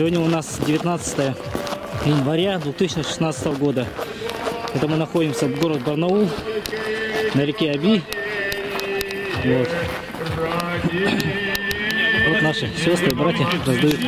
Сегодня у нас 19 января 2016 года. Это мы находимся в город Барнаул, на реке Аби. Вот. Вот наши сестры, братья раздают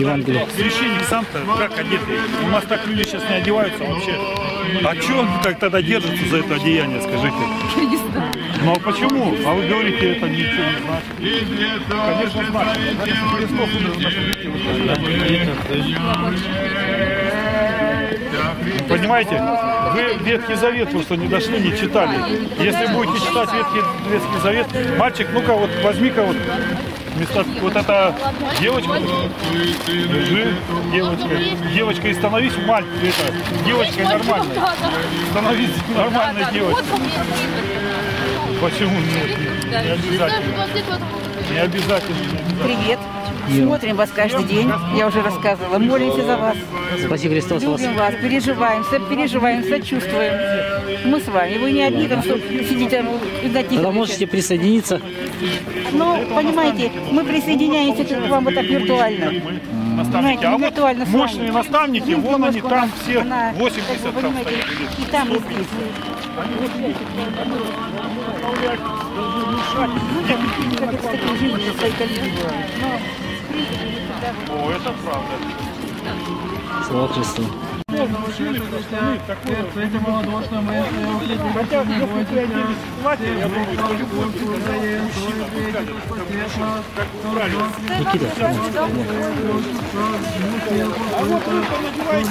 Евангелие. Священник сам-то как одетый? У нас так люди сейчас не одеваются вообще. А что он так тогда держится за это одеяние, скажите? Ну а почему? А вы говорите, это ничего не значит. Конечно, значит. Понимаете, вы Ветхий Завет просто не дошли, не читали. Если будете читать Ветхий, Ветхий Завет, мальчик, ну-ка вот возьми-ка вот вместо вот эта девочка, лежи, девочка, девочка и становись мальчик, это, девочкой нормальной, становись нормальной девочкой. Почему нет? Не обязательно. Не обязательно. Привет. Смотрим вас каждый день. Я уже рассказывала. Молимся за вас. Спаси Христос вас. Любим вас. Переживаем, сопереживаем, сочувствуем. Мы с вами. Вы не одни там что сидите на Тогда можете присоединиться. Ну, понимаете, мы присоединяемся к вам вот так виртуально. Наставники. Знаете, А вот виртуально вами. мощные наставники, Видите, вон они там она- все, она, 80 как вы там понимаете, стоят. И там, и здесь. Там, О, это правда. Слава Христу. Хотя, если ты оденешь платье, я думаю, что любой мужчина как правильно. Никита, А вот вы понадеваете,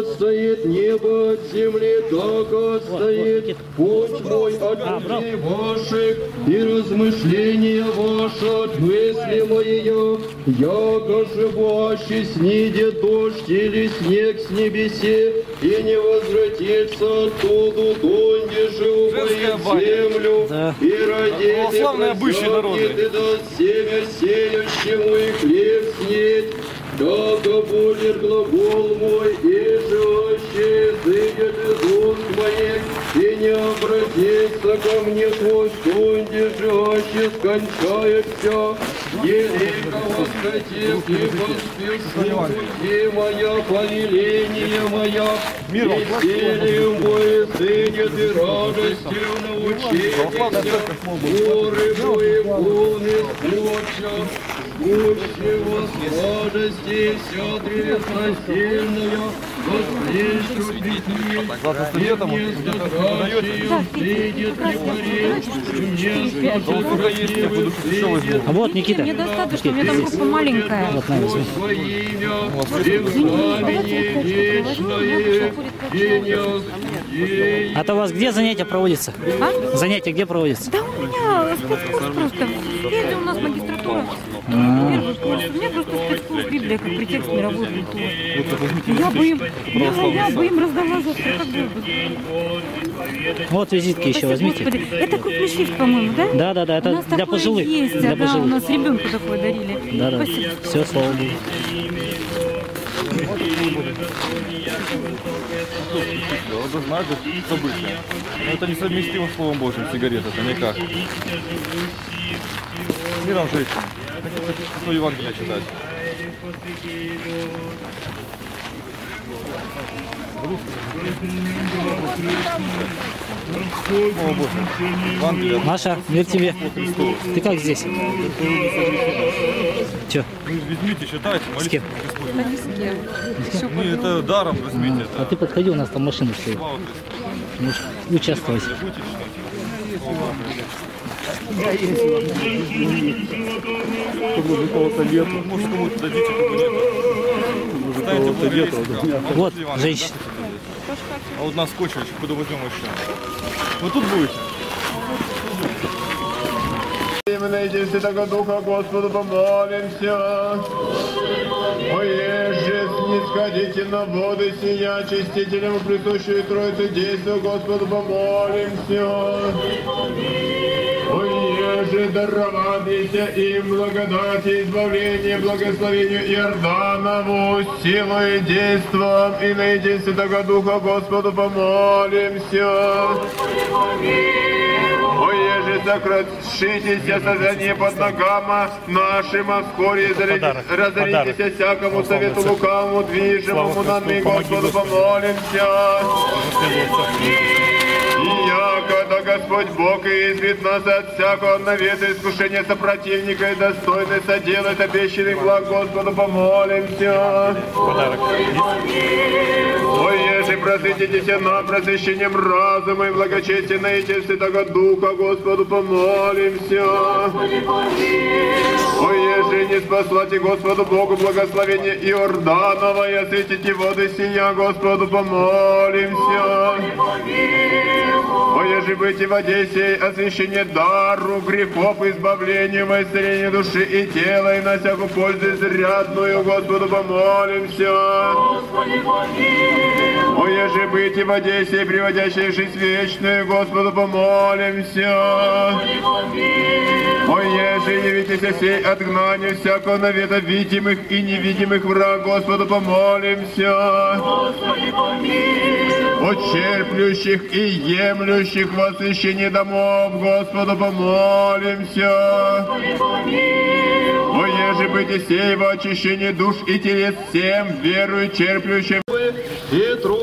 отстоит небо от земли, так отстоит путь мой от людей ваших, и размышления ваши от мысли моей, яко ваще снидет дождь или снег с небесе, и не возвратится оттуда, донде же убоит землю, Да. и родит Православные обычаи народа. ты даст семя сеющему и хлеб Яко будет глагол мой, и живущий изыдет из уст моих, и не обратится ко мне твой сон, держащий скончается, велико восхотев и поспешу пути моя, повеление моя, весельем мой изыдет и радостью научение, горы мои полны сидит не парит, вместо красивых А вот Никита. Мне достаточно, у меня там группа маленькая. Вот, на, возьми. А то у вас где занятия проводятся? А? Занятия где проводятся? Да у меня спецкурс просто. Впереди у нас. У меня просто спецкурс Библия, как претекст мировой культуры. Я бы им, я, бы им раздала завтра, как бы. Вот визитки еще возьмите. Это крупный шрифт, по-моему, да? Да, да, да, У это нас для такое пожилых. Есть, Для да, у нас ребенку такое дарили. Да, да. Спасибо. Все, слава Богу. Вы знаете, события. Но это несовместимо с Словом Божьим, сигарет, это никак. Миром женщин. Что Евангелие читать? Маша, мир тебе. Ты как здесь? Че? Вы возьмите, читайте, С кем? молитесь. Не, это даром возьмите. А ты подходи, у нас там машина стоит. Можешь участвовать. Вот, женщина. А вот нас скотч куда возьмем еще? Вы тут будете? Найди Святого Духа Господу помолимся. Оеже, снисходите на воды сия, чистителям присущую Троице действию Господу помолимся. Оеже, даровавися им благодати, избавление, благословению Иорданову, силу и действом, и найди Святого Духа Господу помолимся. Оеже, сократшитесь создание под ногама нашим, а вскоре разоритесь всякому совету лукавому, движимому на помоги, Господу, Господи. помолимся. И якогда Господь Бог и избит нас от всякого навета искушения сопротивника и достойный соделает обещанный благ Господу помолимся. Подарок. Ой, еже просветитесь нам просвещением разума и благочестия наите Святого Духа Господу помолимся. Ой, еже не спаслате Господу Богу благословение Иорданова и осветите воды сия Господу помолимся. Ой, еже быть в Одессе освящение дару грехов, избавлению, исцеление души и тела, и на всякую пользу изрядную Господу помолимся. О, еже быть в Одессе, приводящей жизнь вечную, Господу помолимся. О, еже явитесь сей отгнанию всякого навета видимых и невидимых враг, Господу помолимся. О, черплющих и емлющих в освящении домов, Господу помолимся. О, еже быть сей в очищении душ и телес всем верую черплющим и труд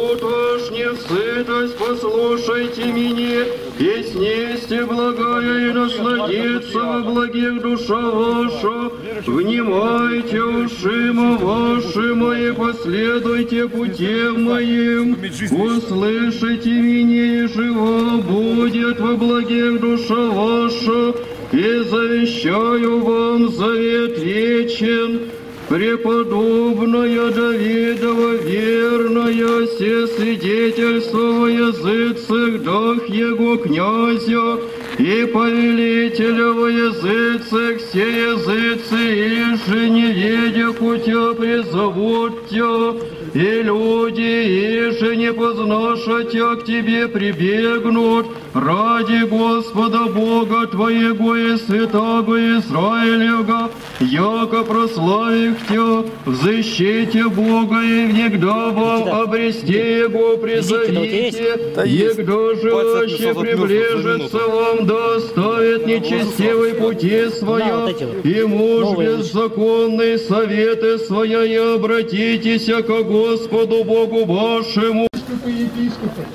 послушайте меня, и снесьте благая и насладиться во благих душа ваша. Внимайте ушима вашим и последуйте путем моим. Услышите меня, и живо будет во благих душа ваша, и завещаю вам завет вечен, Преподобная Давидова верная, все свидетельства во языцах дах его князя, и повелителя во языцах все языцы, и же не видя путя призовут тебя, и люди, и же не познашат тебя к тебе прибегнут, ради Господа Бога Твоего и Святого Израилева, яко прославих Тебя в защите Бога и внегда вам обрести Его призовите, егда же вообще приближится вам, да оставит нечестивый пути своя, и муж беззаконный советы своя, и обратитесь ко Господу Богу вашему. Епископы и епископы,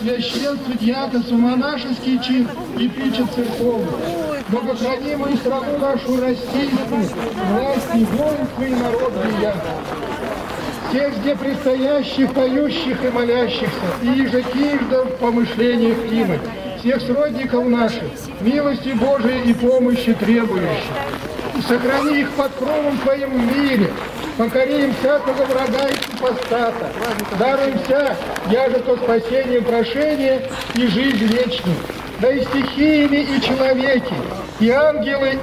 священство, диаконство, монашеский чин и притча церковная, богохранимую страну нашу российскую, власть и воинство и народ я. Тех, где предстоящих, поющих и молящихся, и ежекижда в помышлениях имы, всех сродников наших, милости Божией и помощи требующих. И сохрани их под кровом Твоим в мире, покори им всякого врага и супостата, даруй им вся, яже то спасение, прошение и жизнь вечную. Да и стихиями, и человеки, и ангелы,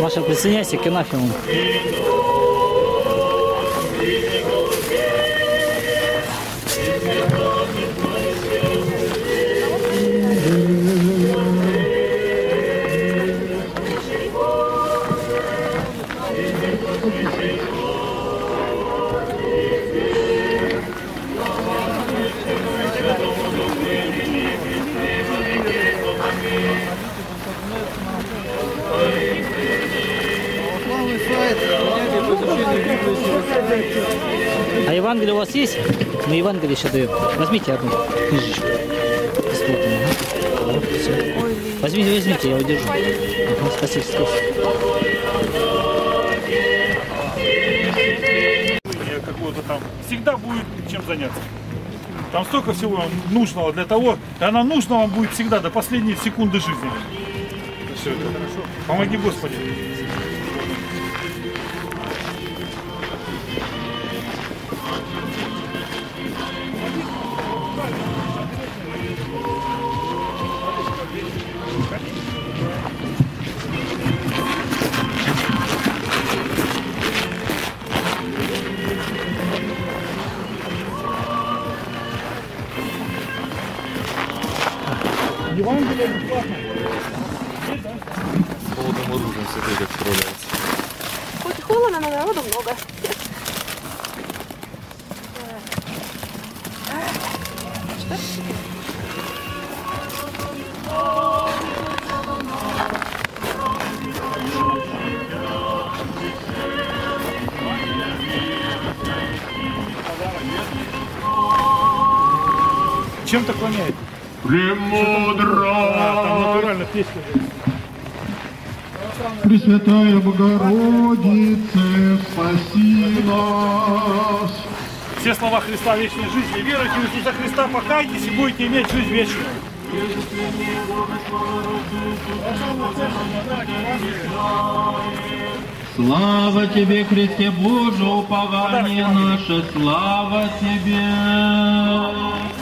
Маша, присоединяйся к анафемам. А Евангелие у вас есть? Мы Евангелие еще даем. Возьмите одну книжечку. Бесплатно, ага. Возьмите, возьмите, я удержу. Спасибо, спасибо. какого-то там, всегда будет чем заняться. Там столько всего нужного для того, и она нужна вам будет всегда до последней секунды жизни. Все это. Помоги Господи. Чем так воняет? Премудро, А, там натурально песня. Пресвятая Богородице, спаси нас. Все слова Христа вечной жизни. Веруйте в Иисуса Христа, покайтесь и будете иметь жизнь вечную. Слава Тебе, Христе Боже, упование наше, слава Тебе.